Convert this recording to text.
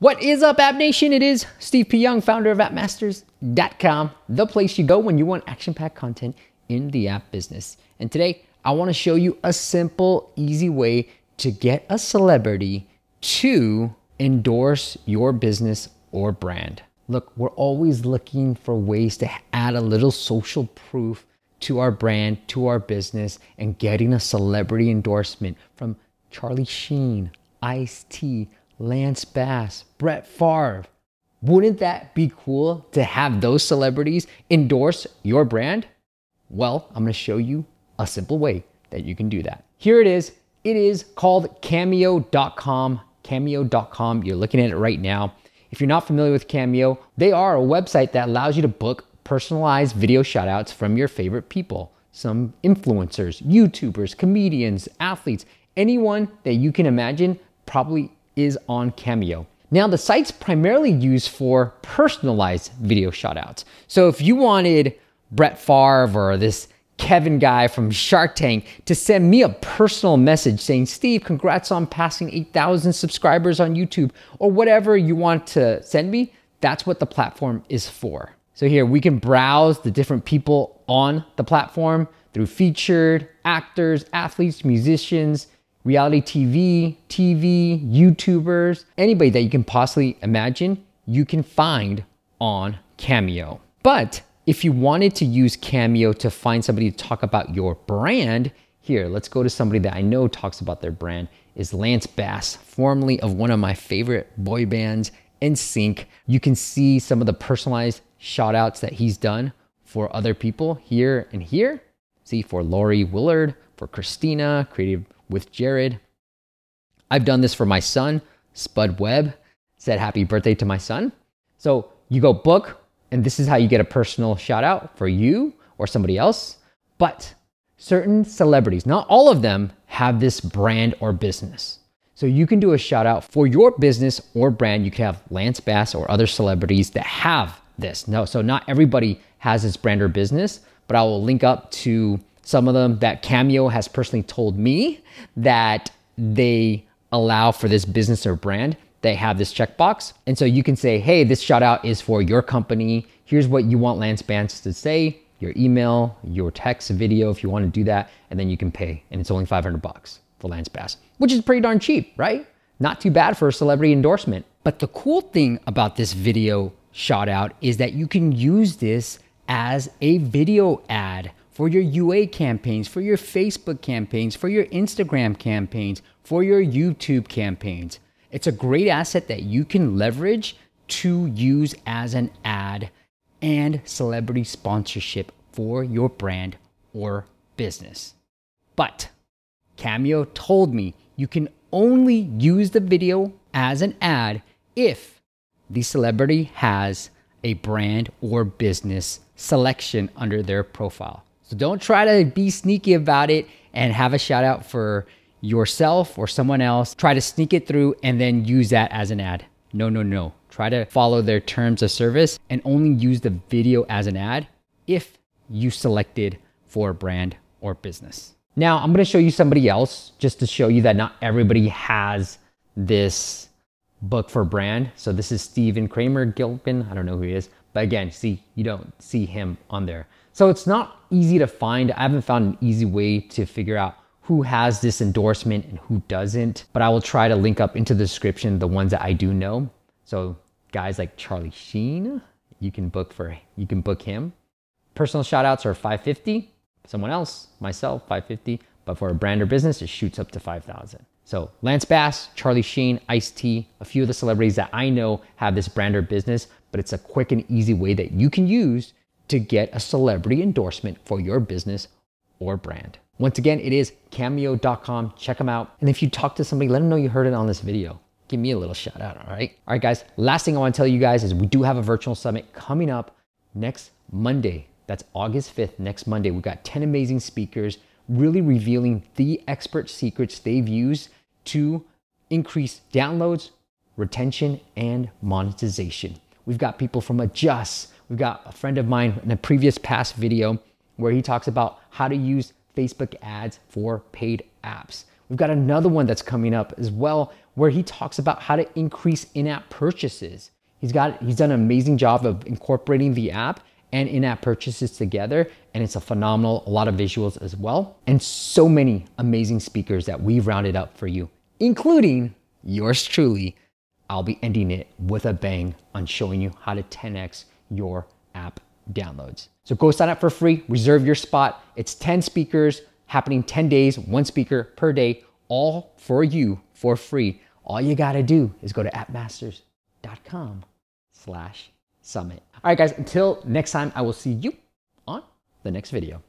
What is up, App Nation? It is Steve P. Young, founder of appmasters.com, the place you go when you want action packed content in the app business. And today, I want to show you a simple, easy way to get a celebrity to endorse your business or brand. Look, we're always looking for ways to add a little social proof to our brand, to our business, and getting a celebrity endorsement from Charlie Sheen, Ice T, Lance Bass, Brett Favre. Wouldn't that be cool to have those celebrities endorse your brand? Well, I'm gonna show you a simple way that you can do that. Here it is. It is called cameo.com. Cameo.com. You're looking at it right now. If you're not familiar with Cameo, they are a website that allows you to book personalized video shoutouts from your favorite people. Some influencers, YouTubers, comedians, athletes, anyone that you can imagine probably is on Cameo. Now, the site's primarily used for personalized video shoutouts. So if you wanted Brett Favre or this Kevin guy from Shark Tank to send me a personal message saying, Steve, congrats on passing 8,000 subscribers on YouTube, or whatever you want to send me, that's what the platform is for. So here we can browse the different people on the platform through featured, actors, athletes, musicians, reality TV, TV, YouTubers, anybody that you can possibly imagine, you can find on Cameo. But if you wanted to use Cameo to find somebody to talk about your brand, here, let's go to somebody that I know talks about their brand is Lance Bass, formerly of one of my favorite boy bands, NSYNC. You can see some of the personalized shout outs that he's done for other people here and here. See, for Laurie Willard, for Christina, creative with Jared. I've done this for my son, Spud Webb, said happy birthday to my son. So you go book, and this is how you get a personal shout out for you or somebody else. But certain celebrities, not all of them, have this brand or business. So you can do a shout out for your business or brand. You can have Lance Bass or other celebrities that have this. No, so not everybody has this brand or business, but I will link up to some of them that Cameo has personally told me that they allow for this business or brand. They have this checkbox. And so you can say, hey, this shout out is for your company. Here's what you want Lance Bass to say, your email, your text, video, if you want to do that. And then you can pay. And it's only 500 bucks for Lance Bass, which is pretty darn cheap, right? Not too bad for a celebrity endorsement. But the cool thing about this video shout out is that you can use this as a video ad for your UA campaigns, for your Facebook campaigns, for your Instagram campaigns, for your YouTube campaigns. It's a great asset that you can leverage to use as an ad and celebrity sponsorship for your brand or business. But Cameo told me you can only use the video as an ad if the celebrity has a brand or business selection under their profile. So don't try to be sneaky about it and have a shout out for yourself or someone else. Try to sneak it through and then use that as an ad. No, no, no. Try to follow their terms of service and only use the video as an ad if you selected for a brand or business. Now, I'm gonna show you somebody else just to show you that not everybody has this book for brand. So this is Stephen Kramer Gilpin. I don't know who he is, but again, see, you don't see him on there. So it's not easy to find. I haven't found an easy way to figure out who has this endorsement and who doesn't, but I will try to link up into the description the ones that I do know. So guys like Charlie Sheen, you can book for you can book him. Personal shout outs are 550. Someone else, myself, 550. But for a brand or business, it shoots up to 5,000. So Lance Bass, Charlie Sheen, Ice T, a few of the celebrities that I know have this brand or business, but it's a quick and easy way that you can use to get a celebrity endorsement for your business or brand. Once again, it is cameo.com. Check them out. And if you talk to somebody, let them know you heard it on this video. Give me a little shout out, all right? All right, guys. Last thing I want to tell you guys is we do have a virtual summit coming up next Monday. That's August 5th, next Monday. We've got 10 amazing speakers really revealing the expert secrets they've used to increase downloads, retention, and monetization. We've got people from Adjust, We've got a friend of mine in a previous past video where he talks about how to use Facebook ads for paid apps. We've got another one that's coming up as well where he talks about how to increase in-app purchases. He's got he's done an amazing job of incorporating the app and in-app purchases together and it's a phenomenal a lot of visuals as well and so many amazing speakers that we've rounded up for you including yours truly i'll be ending it with a bang on showing you how to 10x your app downloads so go sign up for free reserve your spot it's 10 speakers happening 10 days one speaker per day all for you for free all you got to do is go to appmasters.com slash summit. All right, guys, until next time, I will see you on the next video.